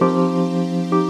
Música